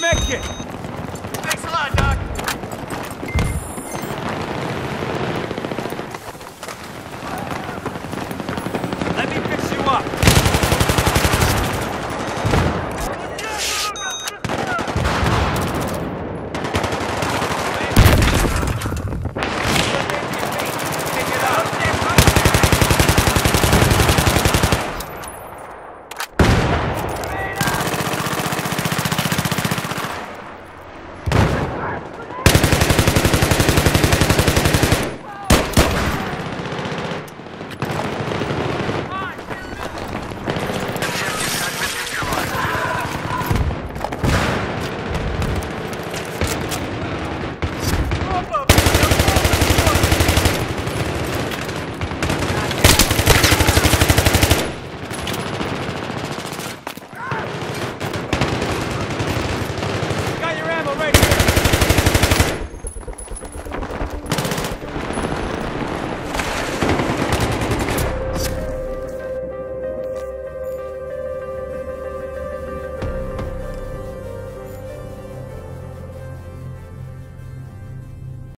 your med kit. Thanks a lot, Doc.